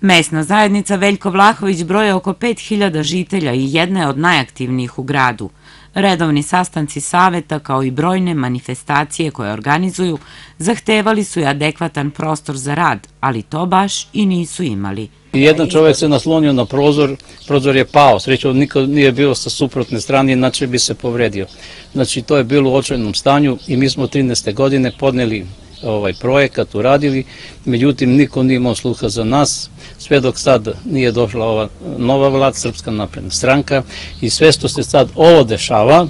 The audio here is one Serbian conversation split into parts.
Mesna zajednica Veljko Vlahović broje oko 5000 žitelja i jedna je od najaktivnijih u gradu. Redovni sastanci saveta kao i brojne manifestacije koje organizuju zahtevali su i adekvatan prostor za rad, ali to baš i nisu imali. Jedan čovjek se naslonio na prozor, prozor je pao, srećo niko nije bio sa suprotne strane, inače bi se povredio. Znači to je bilo u očajnom stanju i mi smo 13. godine podneli ovaj projekat uradili, međutim niko nije imao sluha za nas, sve dok sad nije došla ova nova vlad, Srpska napredna stranka i sve što se sad ovo dešava,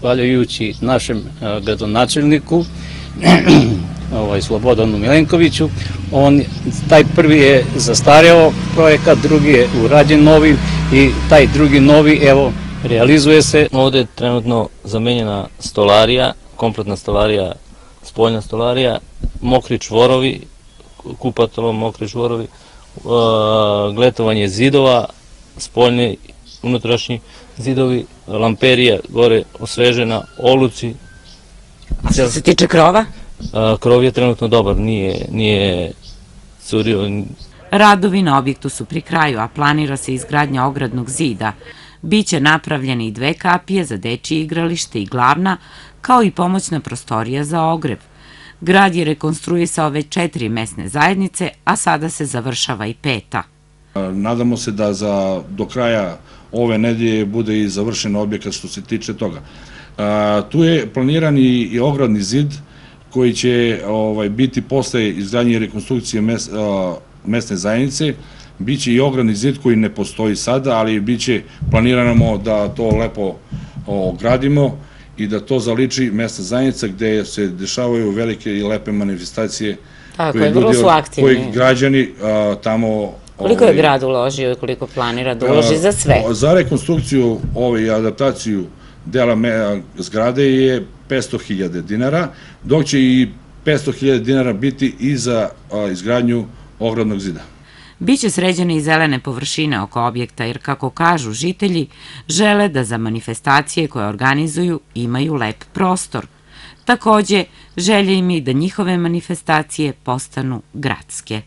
hvaljujući našem gradonačelniku, ovaj, Slobodanu Milenkoviću, on, taj prvi je zastareo projekat, drugi je urađen novi i taj drugi novi, evo, realizuje se. Ovde je trenutno zamenjena stolarija, kompletna stolarija spoljna stolarija, mokri čvorovi, kupatalo mokri čvorovi, gletovanje zidova, spoljni, unutrašnji zidovi, lamperija gore osvežena, oluci. Što se tiče krova? Krov je trenutno dobar, nije, nije curio. Radovi na objektu su pri kraju, a planira se izgradnja ogradnog zida. Biće napravljene i dve kapije za dečije igralište i glavna, kao i pomoćna prostorija za ogrev. Grad je rekonstruisao već četiri mesne zajednice, a sada se završava i peta. Nadamo se da za, do kraja ove nedelje bude i završen objekat što se tiče toga. Tu je planiran i ogradni zid koji će ovaj, biti posle izgradnje i rekonstrukcije mesne zajednice, biće i ogradni zid koji ne postoji sada, ali biće planirano da to lepo ogradimo i da to zaliči mesna zajednica gde se dešavaju velike i lepe manifestacije Tako je, vrlo su aktivni. Koji građani tamo... Koliko je ovaj, grad uložio i koliko planira da uloži za sve? Za rekonstrukciju ove i adaptaciju dela zgrade je 500.000 dinara, dok će i 500.000 dinara biti i za izgradnju ogradnog zida. Biće sređene i zelene površine oko objekta, jer kako kažu žitelji, žele da za manifestacije koje organizuju imaju lep prostor. Takođe, želje im i da njihove manifestacije postanu gradske.